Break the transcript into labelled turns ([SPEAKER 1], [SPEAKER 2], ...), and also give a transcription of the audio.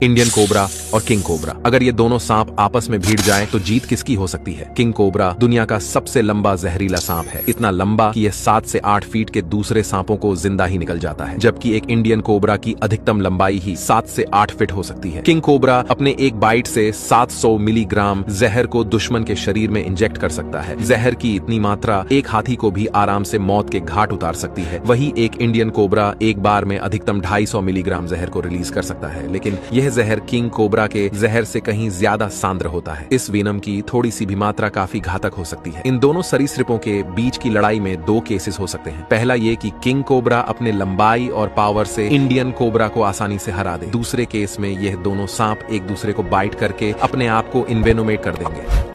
[SPEAKER 1] Indian cobra और king cobra अगर ये दोनों सांप आपस में भीड़ जाएँ तो जीत किसकी हो सकती है? किंग कोबरा दुनिया का सबसे लंबा जहरीला सांप है। इतना लंबा कि यह सात से आठ फीट के दूसरे सांपों को ज़िंदा ही निकल जाता है, जबकि एक इंडियन कोबरा की अधिकतम लंबाई ही सात से आठ फीट हो सकती है। किंग कोबरा अपने एक बाइट से 700 मिलीग्राम जहर को दुश्मन के शरीर में इंजेक्ट कर सकता है। जहर की इतनी मात्रा एक हाथी को भी आराम से मौत के घाट उतार सकती है। वही एक इंडियन कोबरा एक बार में अधिकतम ढाई मिलीग्राम जहर को रिलीज़ कर सकता है, लेकिन यह यह जहर किंग कोबरा के जहर से कहीं ज़्यादा सांद्र होता है। इस वेनम की थोड़ी सी भी मात्रा काफ़ी घातक हो सकती है। इन दोनों सरीसृपों के बीच की लड़ाई में दो केसेस हो सकते हैं। पहला ये कि किंग कोबरा अपने लंबाई और पावर से इंडियन कोबरा को आसानी से हरा दे। दूसरे केस में यह दोनों सांप एक दूसरे को बाइट करके अपने आप को इन्वेनोमेट कर देंगे।